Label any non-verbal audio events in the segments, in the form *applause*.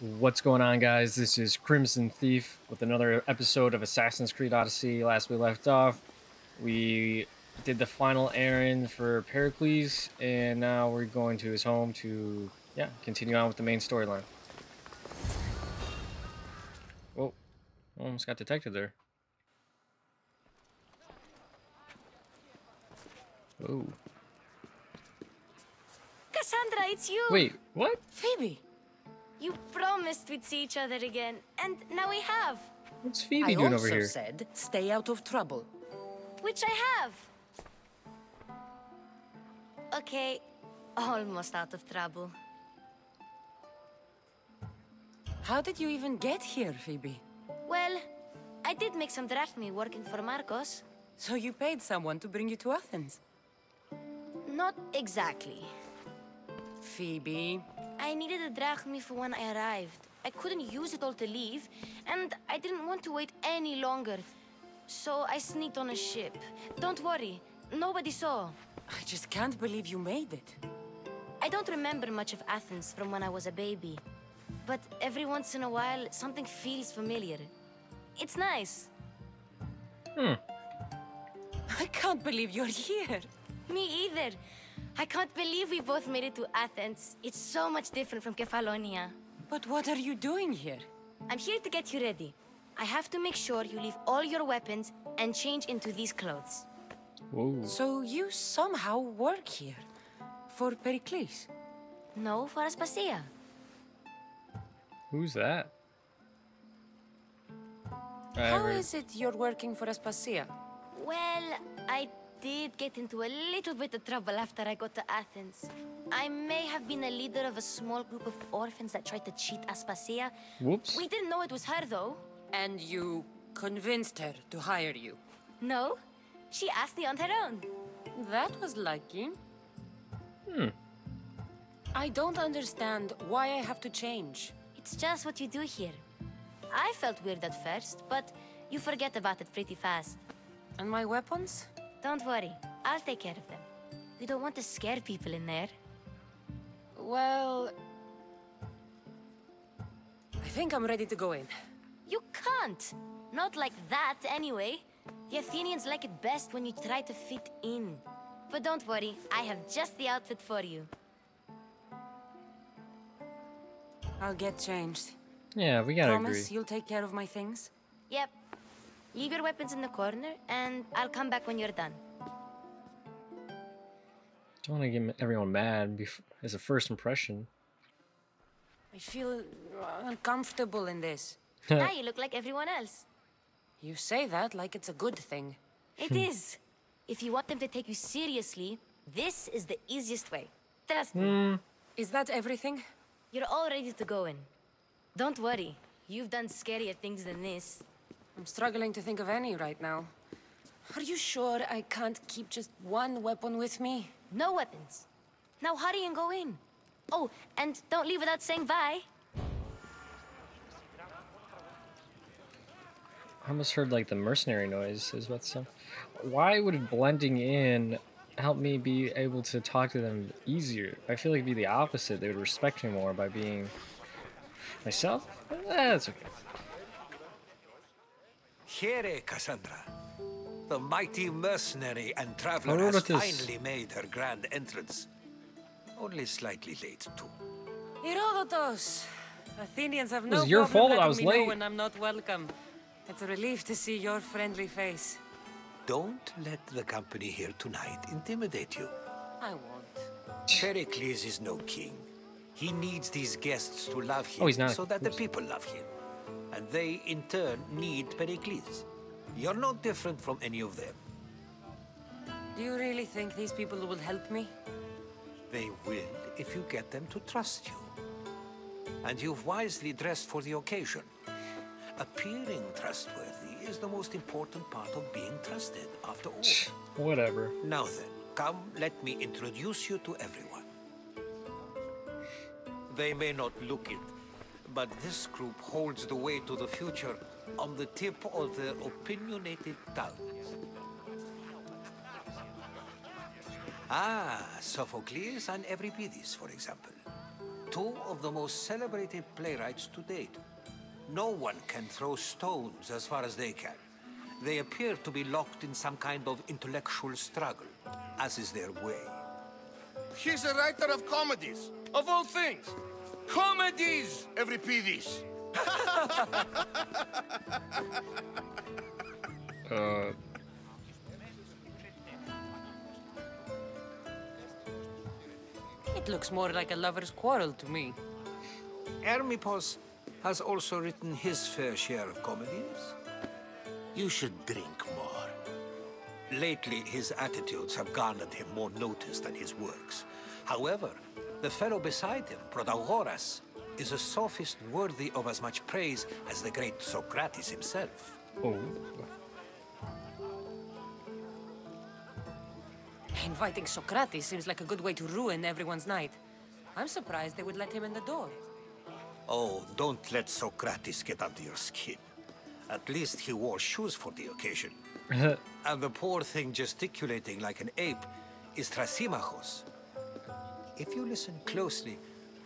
What's going on, guys? This is Krimson Thief with another episode of Assassin's Creed Odyssey. Last we left off, we did the final errand for Pericles, and now we're going to his home to, yeah, continue on with the main storyline. Whoa, almost got detected there. Oh. Kassandra, it's you! Wait, what? Phoebe! You promised we'd see each other again, and now we have. What's Phoebe I doing also over here? I also said stay out of trouble. Which I have. Okay, almost out of trouble. How did you even get here, Phoebe? Well, I did make some drachmi working for Markos. So you paid someone to bring you to Athens? Not exactly. Phoebe, I needed a drachmi for when I arrived. I couldn't use it all to leave, and I didn't want to wait any longer. So I sneaked on a ship. Don't worry, nobody saw. I just can't believe you made it. I don't remember much of Athens from when I was a baby. But every once in a while, something feels familiar. It's nice. Hmm. I can't believe you're here. Me either. I can't believe we both made it to Athens. It's so much different from Kefalonia. But what are you doing here? I'm here to get you ready. I have to make sure you leave all your weapons and change into these clothes. Whoa. So you somehow work here. For Pericles. No, for Aspasia. Who's that? I How never- is it you're working for Aspasia? Well, I did get into a little bit of trouble after I got to Athens. I may have been a leader of a small group of orphans that tried to cheat Aspasia. Whoops. We didn't know it was her, though. And you convinced her to hire you. No, she asked me on her own. That was lucky. Hmm. I don't understand why I have to change. It's just what you do here. I felt weird at first, but you forget about it pretty fast. And my weapons? Don't worry, I'll take care of them. We don't want to scare people in there. Well... I think I'm ready to go in. You can't! Not like that, anyway. The Athenians like it best when you try to fit in. But don't worry, I have just the outfit for you. I'll get changed. Yeah, we gotta Promise agree. you'll take care of my things? Yep. Leave your weapons in the corner, and I'll come back when you're done. Don't want to get everyone mad bef- as a first impression. I feel uncomfortable in this. *laughs* now you look like everyone else. You say that like it's a good thing. It is. If you want them to take you seriously, this is the easiest way. Trust me. Hmm. Is that everything? You're all ready to go in. Don't worry. You've done scarier things than this. I'm struggling to think of any right now. Are you sure I can't keep just one weapon with me? No weapons. Now hurry and go in. Oh, and don't leave without saying bye. I almost heard like the mercenary noise is what's up. Why would blending in help me be able to talk to them easier? I feel like it'd be the opposite. They would respect me more by being myself. Eh, That's okay. Here, Kassandra. The mighty mercenary and traveler What has finally made her grand entrance. Only slightly late, too. Herodotus! Athenians have It no was your problem fault I letting was me know late. when I'm not welcome. It's a relief to see your friendly face. Don't let the company here tonight intimidate you. I won't. Pericles is no king. He needs these guests to love him Oh, he's not. so that the people love him. And they, in turn, need Pericles. You're not different from any of them. Do you really think these people will help me? They will if you get them to trust you. And you've wisely dressed for the occasion. Appearing trustworthy is the most important part of being trusted, after all. Whatever. now then, come, let me introduce you to everyone. They may not look it, but this group holds the way to the future on the tip of their opinionated tongues. Ah, Sophocles and Euripides, for example. two of the most celebrated playwrights to date. No one can throw stones as far as they can. They appear to be locked in some kind of intellectual struggle, as is their way. He's a writer of comedies, of all things. Comedies, Euripides. Uh, It looks more like a lover's quarrel to me. Hermippos has also written his fair share of comedies. You should drink more. Lately, his attitudes have garnered him more notice than his works. However, the fellow beside him, Protagoras, is a sophist worthy of as much praise as the great Socrates himself. oh. Inviting Socrates seems like a good way to ruin everyone's night. I'm surprised they would let him in the door. Oh, don't let Socrates get under your skin. At least he wore shoes for the occasion. *laughs* and the poor thing gesticulating like an ape is Thrasymachos. If you listen closely,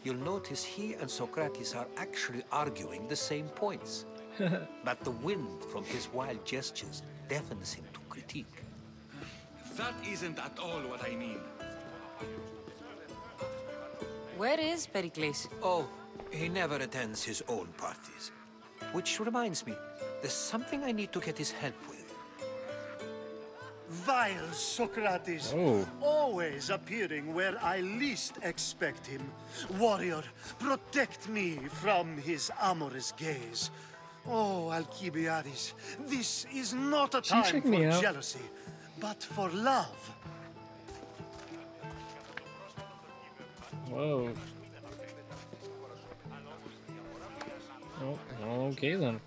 you'll notice he and Socrates are actually arguing the same points. *laughs* but the wind from his wild gestures deafens him to critique. That isn't at all what I mean. Where is Pericles? Oh, he never attends his own parties. Which reminds me, there's something I need to get his help with. Vile Socrates, Oh. always appearing where I least expect him. Warrior, protect me from his amorous gaze. Oh, Alcibiades, this is not a time for jealousy, but for love. Whoa. Oh, okay then.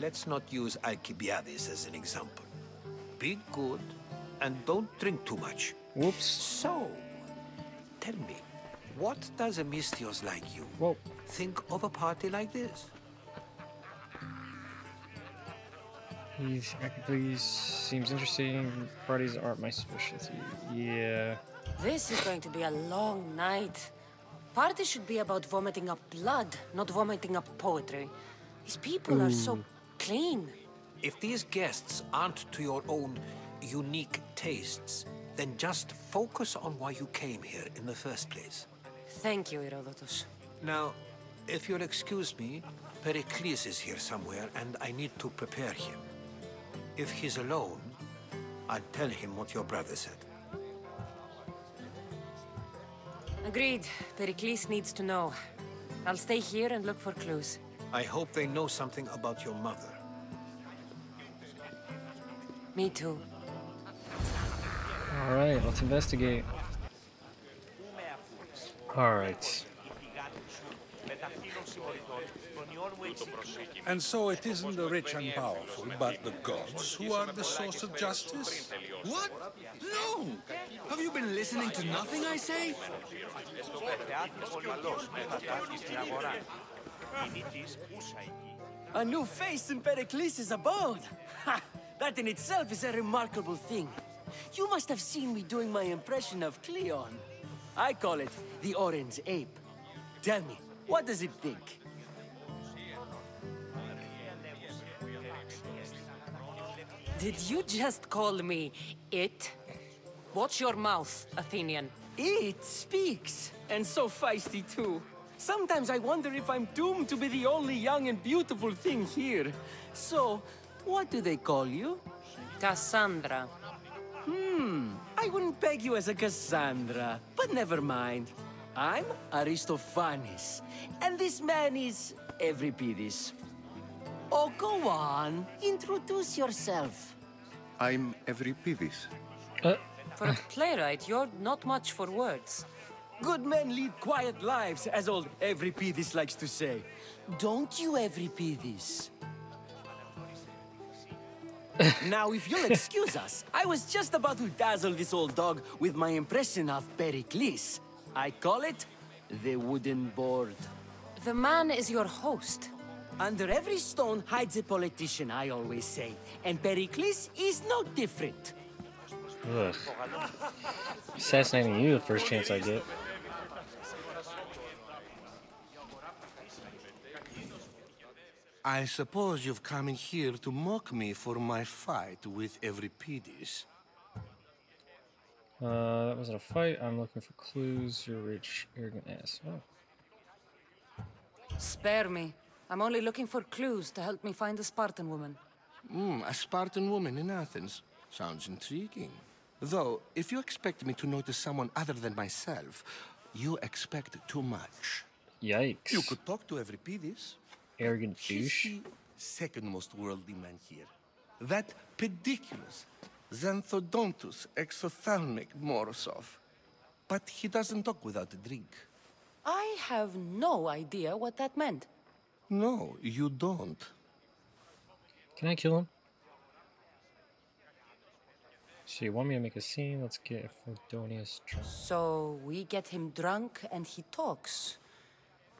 Let's not use Alcibiades as an example. Be good and don't drink too much. Whoops. So, tell me, what does a misthios like you Whoa. think of a party like this? He's please seems interesting. Parties aren't my specialty. Yeah. This is going to be a long night. Party should be about vomiting up blood, not vomiting up poetry. These people are so clean. If these guests aren't to your own unique tastes, then just focus on why you came here in the first place. Thank you, Herodotus. Now, if you'll excuse me, Pericles is here somewhere and I need to prepare him. If he's alone, I'll tell him what your brother said. Agreed. Pericles needs to know. I'll stay here and look for clues. I hope they know something about your mother. Me too. All right, let's investigate. All right. And so it isn't the rich and powerful, but the gods who are the source of justice? What? No! Have you been listening to nothing I say? A new face in Pericles' abode! Ha! That in itself is a remarkable thing. You must have seen me doing my impression of Cleon. I call it the orange ape. Tell me, what does it think? Did you just call me it? Watch your mouth, Athenian. It speaks, and so feisty too. Sometimes I wonder if I'm doomed to be the only young and beautiful thing here. So, what do they call you? Kassandra. Hmm, I wouldn't peg you as a Kassandra, but never mind. I'm Aristophanes, and this man is Euripides. Oh, go on. Introduce yourself. I'm Euripides. For a playwright, you're not much for words. Good men lead quiet lives, as old Euripides likes to say. Don't you, Euripides? Now, if you'll excuse us, I was just about to dazzle this old dog with my impression of Pericles. I call it the wooden board. The man is your host. Under every stone hides a politician, I always say. And Pericles is no different. Ugh. Assassinating you the first chance I get. I suppose you've come in here to mock me for my fight with Euripides. Uh, that wasn't a fight. I'm looking for clues. You're rich, arrogant ass. Oh. Spare me. I'm only looking for clues to help me find a Spartan woman. Hmm, a Spartan woman in Athens. Sounds intriguing. Though, if you expect me to notice someone other than myself, you expect too much. Yikes. You could talk to Euripides. Arrogant He's douche. the second most worldly man here. That pediculous Xanthodontous exophthalmic morosoph. But he doesn't talk without a drink. I have no idea what that meant. No, you don't. Can I kill him? So you want me to make a scene? Let's get Fordonius drunk. So we get him drunk and he talks.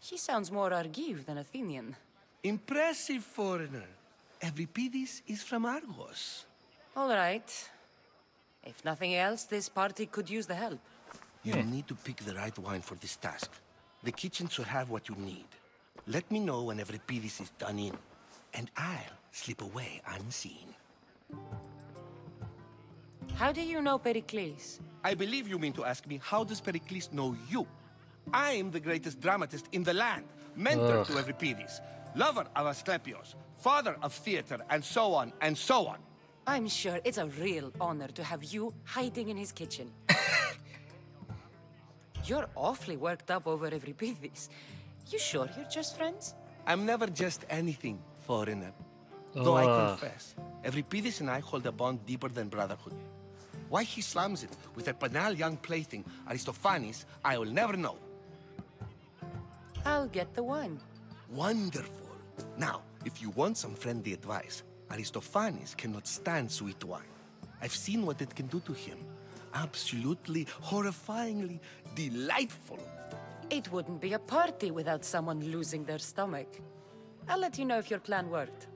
He sounds more Argive than Athenian. Impressive foreigner. Euripides is from Argos. All right. If nothing else, this party could use the help. You hmm. need to pick the right wine for this task. The kitchen should have what you need. Let me know when Euripides is done in, and I'll slip away unseen. How do you know Pericles? I believe you mean to ask me, how does Pericles know you? I'm the greatest dramatist in the land, mentor Ugh. to Euripides, lover of Asclepios, father of theater, and so on and so on. I'm sure it's a real honor to have you hiding in his kitchen. *laughs* you're awfully worked up over Euripides. You sure you're just friends? I'm never just anything, foreigner. Though I Ugh. confess, Euripides and I hold a bond deeper than brotherhood. Why he slams it with that banal young plaything, Aristophanes, I will never know. I'll get the wine. Wonderful. Now, if you want some friendly advice, Aristophanes cannot stand sweet wine. I've seen what it can do to him. Absolutely, horrifyingly delightful. It wouldn't be a party without someone losing their stomach. I'll let you know if your plan worked.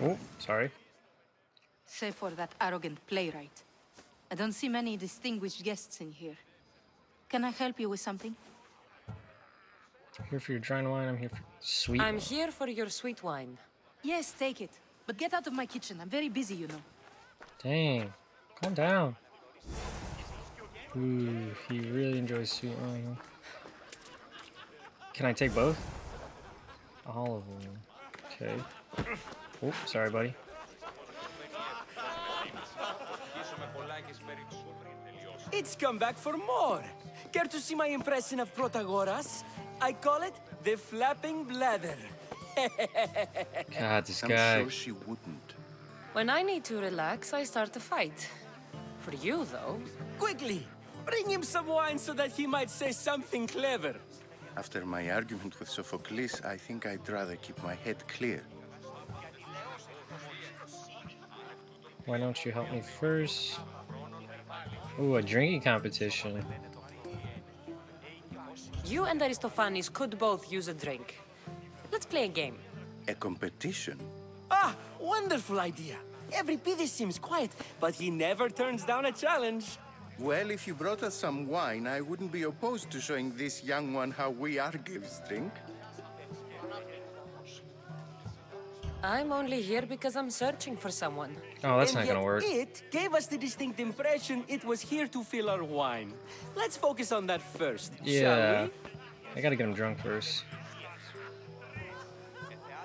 Oh, sorry. Save for that arrogant playwright. I don't see many distinguished guests in here. Can I help you with something? I'm Here for your dry wine. I'm here for sweet. I'm wine. here for your sweet wine. Yes, take it. But get out of my kitchen. I'm very busy, you know. Dang. Calm down. Ooh, he really enjoys sweet wine. Can I take both? All of them. Okay. Oh, sorry, buddy. It's come back for more. Care to see my impression of Protagoras? I call it the flapping bladder. God, *laughs* ah, this guy. I'm guy. sure she wouldn't. When I need to relax, I start a fight. For you, though, Quickly, bring him some wine so that he might say something clever. After my argument with Sophocles, I think I'd rather keep my head clear. Why don't you help me first? Ooh, a drinking competition. You and Aristophanes could both use a drink. Let's play a game. A competition? Ah, wonderful idea. Every Euripides seems quiet, but he never turns down a challenge. Well, if you brought us some wine, I wouldn't be opposed to showing this young one how we Argives drink. I'm only here because I'm searching for someone. Oh, that's and not gonna work. It gave us the distinct impression it was here to fill our wine. Let's focus on that first, Yeah. shall we? I gotta get him drunk first.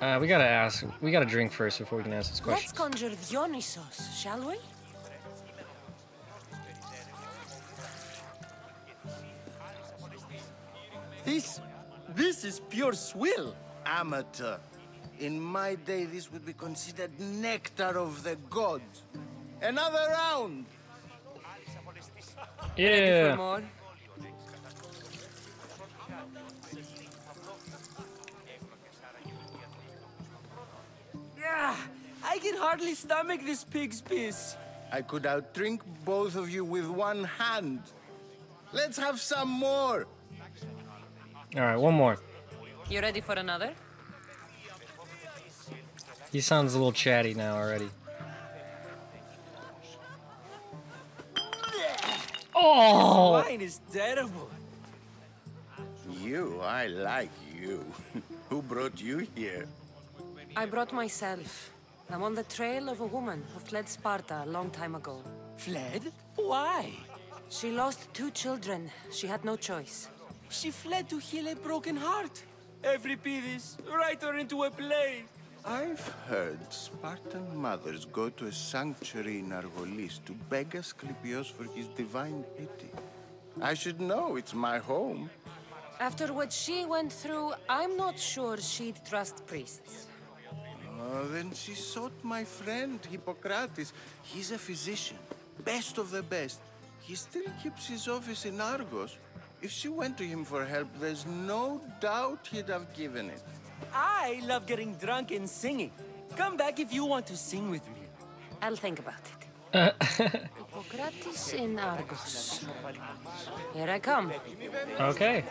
Uh, we gotta ask. We gotta drink first before we can ask this question. Let's question. conjure Dionysos, shall we? This, this is pure swill. Amateur. In my day, this would be considered nectar of the gods. Another round! Yeah. Yeah, I can hardly stomach this pig's piss. I could outdrink both of you with one hand. Let's have some more! All right, one more. You ready for another? He sounds a little chatty now already. Oh! This wine is terrible. You, I like you. *laughs* Who brought you here? I brought myself. I'm on the trail of a woman who fled Sparta a long time ago. Fled? Why? She lost two children. She had no choice. She fled to heal a broken heart. Euripides, write her into a play. I've heard Spartan mothers go to a sanctuary in Argolis to beg Asclepios for his divine pity. I should know, it's my home. After what she went through, I'm not sure she'd trust priests. Oh, then she sought my friend, Hippocrates. He's a physician, best of the best. He still keeps his office in Argos. If she went to him for help, there's no doubt he'd have given it. I love getting drunk and singing. Come back if you want to sing with me. I'll think about it. Hippocrates in Argos. Here I come. Okay.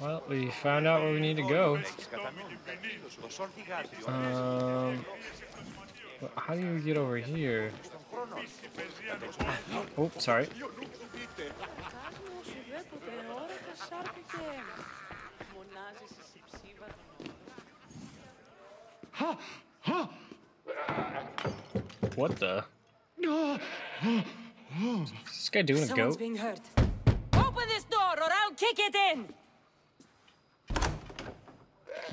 Well, we found out where we need to go. Um, how do you get over here? Oh, sorry. What the? Is this guy doing a Someone's goat? being hurt. Open this door or I'll kick it in!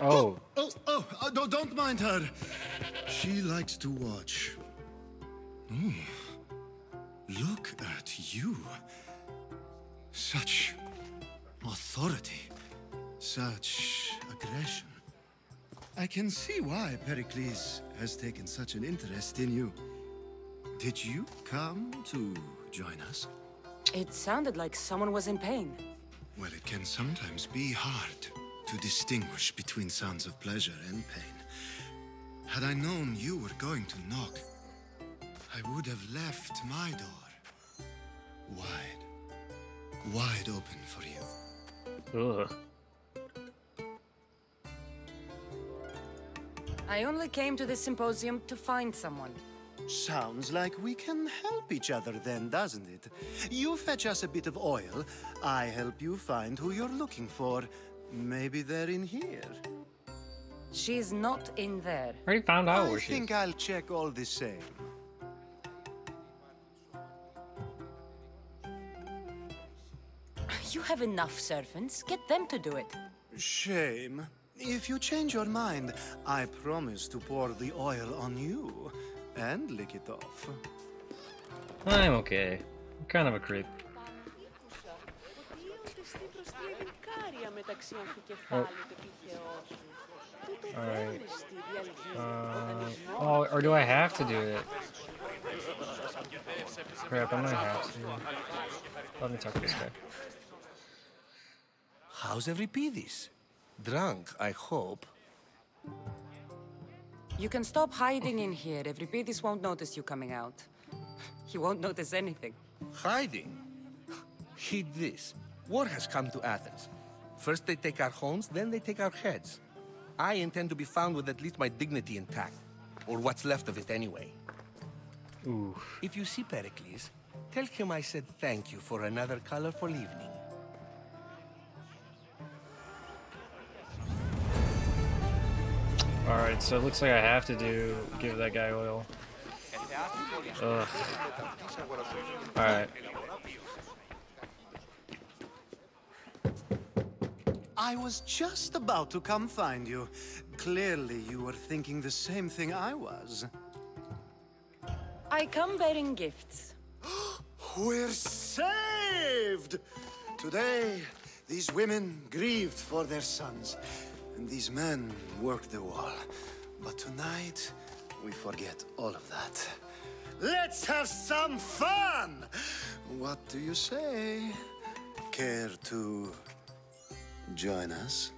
Oh, Oh, oh, uh, no, don't mind her. She likes to watch. Oh, look at you. Such authority, such aggression. I can see why Pericles has taken such an interest in you. Did you come to join us? It sounded like someone was in pain. Well, it can sometimes be hard to distinguish between sounds of pleasure and pain. Had I known you were going to knock, I would have left my door wide, wide open for you. ugh. I only came to this symposium to find someone. Sounds like we can help each other then, doesn't it? You fetch us a bit of oil, I help you find who you're looking for. Maybe they're in here. She's not in there. I Already found out I where she is. think I'll check all the same. You have enough servants. Get them to do it. Shame. If you change your mind, I promise to pour the oil on you and lick it off. I'm okay. I'm kind of a creep. Oh. Alright. Um, oh, or do I have to do it? Crap, I might have to. Let me talk to this guy. How's Euripides? Drunk, I hope. You can stop hiding in here. Euripides won't notice you coming out. He won't notice anything. Hiding? Heed this. War has come to Athens. First they take our homes, then they take our heads. I intend to be found with at least my dignity intact. Or what's left of it anyway. Ooh. If you see Pericles, tell him I said thank you for another colorful evening. Alright, so it looks like I have to do give that guy oil. Ugh. Alright. I was just about to come find you. Clearly, you were thinking the same thing I was. I come bearing gifts. *gasps* We're saved! Today, these women grieved for their sons, and these men worked the wall. But tonight, we forget all of that. Let's have some fun! What do you say? Care to join us?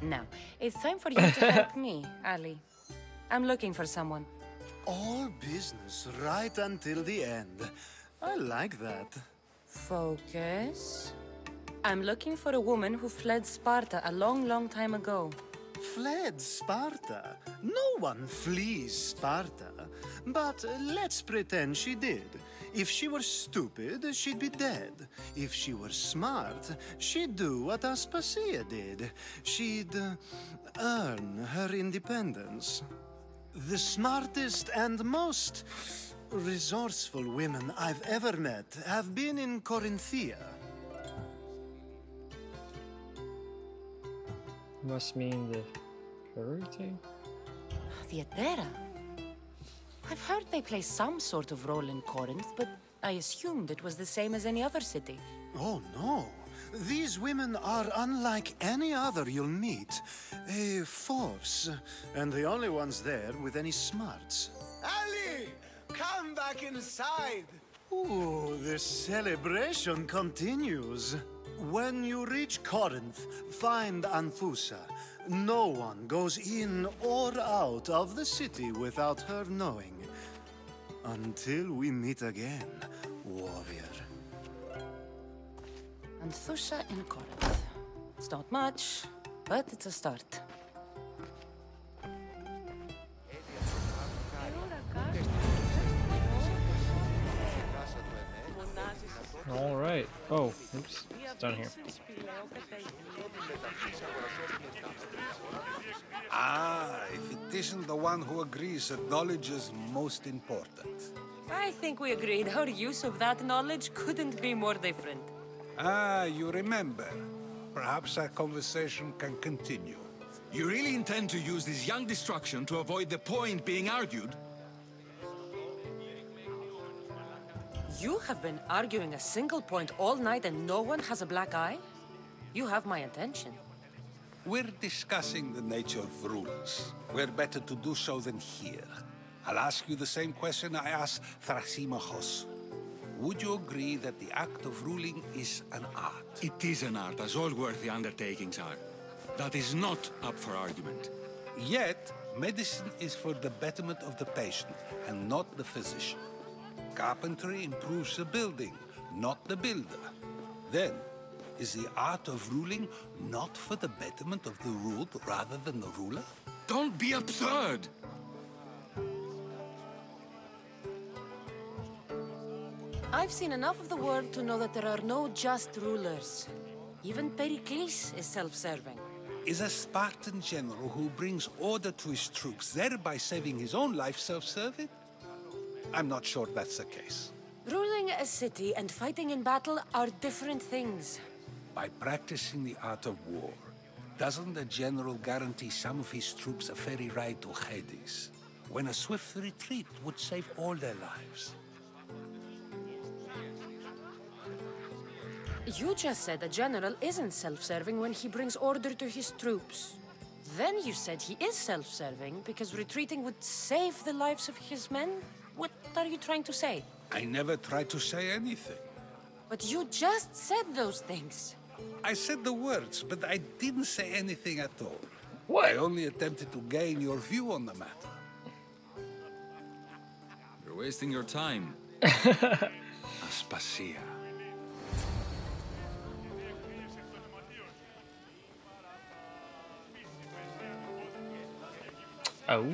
Now, it's time for you to help me, *laughs* Ali. I'm looking for someone. All business right until the end. I like that. Focus. I'm looking for a woman who fled Sparta a long, long time ago. fled Sparta. No one flees Sparta. But let's pretend she did. If she were stupid, she'd be dead. If she were smart, she'd do what Aspasia did. She'd uh, earn her independence. The smartest and most resourceful women I've ever met have been in Corinthia. Must mean the Perute? Theatera? I've heard they play some sort of role in Corinth, but I assumed it was the same as any other city. Oh, no. These women are unlike any other you'll meet. A force, and the only ones there with any smarts. Ali! Come back inside! Ooh, the celebration continues. When you reach Corinth, find Anthusa. No one goes in or out of the city without her knowing. Until we meet again, warrior. Anthusa in Corinth. It's not much, but it's a start. All right. Oh, oops. It's down here. Ah, if it isn't the one who agrees that knowledge is most important. I think we agreed our use of that knowledge couldn't be more different. Ah, you remember. Perhaps our conversation can continue. You really intend to use this young destruction to avoid the point being argued? You have been arguing a single point all night and no one has a black eye? You have my attention. We're discussing the nature of rules. Where better to do so than here? I'll ask you the same question I asked Thrasymachos. Would you agree that the act of ruling is an art? It is an art, as all worthy undertakings are. That is not up for argument. Yet, medicine is for the betterment of the patient and not the physician. Carpentry improves the building, not the builder. Then, is the art of ruling not for the betterment of the ruled rather than the ruler? Don't be absurd! I've seen enough of the world to know that there are no just rulers. Even Pericles is self-serving. Is a Spartan general who brings order to his troops, thereby saving his own life, self-serving? I'm not sure that's the case. Ruling a city and fighting in battle are different things. By practicing the art of war, doesn't the general guarantee some of his troops a ferry ride to Hades, when a swift retreat would save all their lives? You just said a general isn't self-serving when he brings order to his troops. Then you said he is self-serving because retreating would save the lives of his men? What are you trying to say? I never tried to say anything. But you just said those things. I said the words, but I didn't say anything at all. What? I only attempted to gain your view on the matter. You're wasting your time. *laughs* Aspasia. Oh.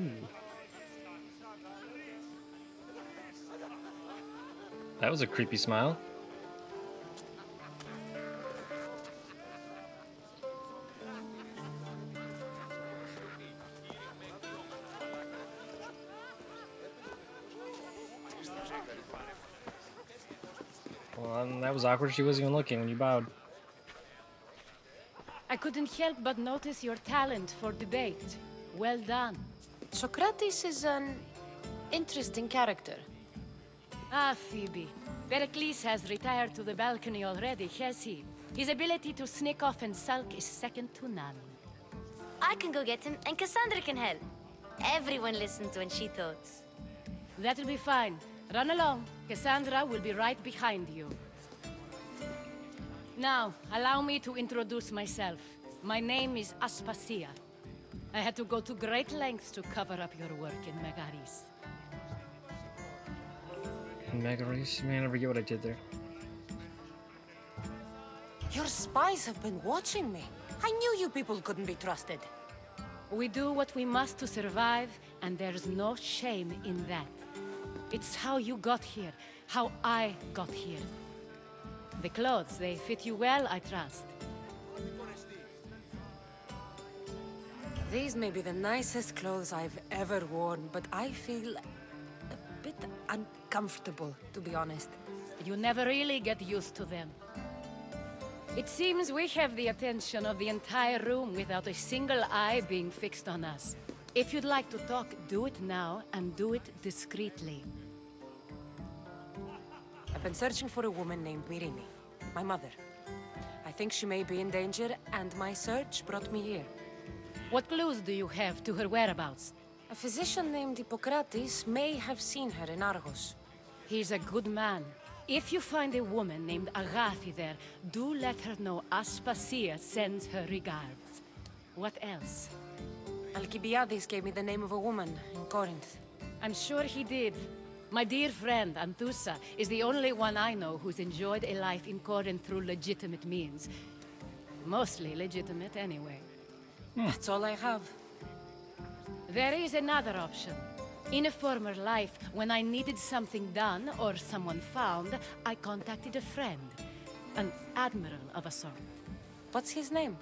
That was a creepy smile. Well, um, that was awkward. She wasn't even looking when you bowed. I couldn't help but notice your talent for debate. Well done. Socrates is an interesting character. Ah, Phoebe. Pericles has retired to the balcony already, has he? His ability to sneak off and sulk is second to none. I can go get him, and Kassandra can help. Everyone listens when she talks. That'll be fine. Run along. Kassandra will be right behind you. Now, allow me to introduce myself. My name is Aspasia. I had to go to great lengths to cover up your work in Megaris. Megaris? Man, I forget what I did there. Your spies have been watching me. I knew you people couldn't be trusted. We do what we must to survive, and there's no shame in that. It's how you got here, how I got here. The clothes, they fit you well, I trust. These may be the nicest clothes I've ever worn, but I feel a bit uncomfortable, to be honest. You never really get used to them. It seems we have the attention of the entire room without a single eye being fixed on us. If you'd like to talk, do it now, and do it discreetly. I've been searching for a woman named Myrrine, my mother. I think she may be in danger, and my search brought me here. What clues do you have to her whereabouts? A physician named Hippocrates may have seen her in Argos. He's a good man. If you find a woman named Agathi there, do let her know Aspasia sends her regards. What else? Alcibiades gave me the name of a woman in Corinth. I'm sure he did. My dear friend, Anthusa, is the only one I know who's enjoyed a life in Corinth through legitimate means. Mostly legitimate, anyway. That's all I have. There is another option. In a former life, when I needed something done or someone found, I contacted a friend. An admiral of a sort. What's his name?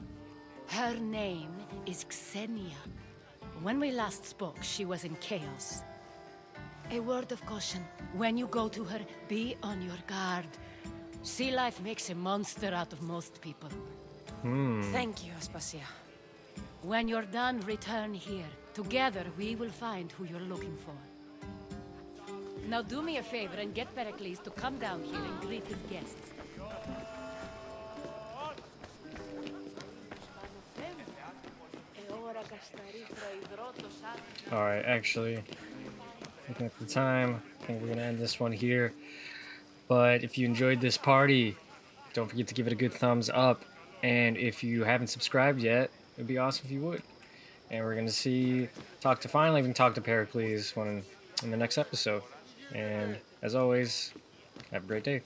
Her name is Xenia. When we last spoke, she was in chaos. A word of caution. When you go to her, be on your guard. Sea life makes a monster out of most people. Hmm. Thank you, Aspasia. When you're done, return here. Together, we will find who you're looking for. Now do me a favor and get Pericles to come down here and greet his guests. Alright, actually, looking at the time, I think we're going to end this one here. But if you enjoyed this party, don't forget to give it a good thumbs up. And if you haven't subscribed yet, it'd be awesome if you would. And we're going to see, talk to, finally even talk to Pericles when in the next episode. And as always, have a great day.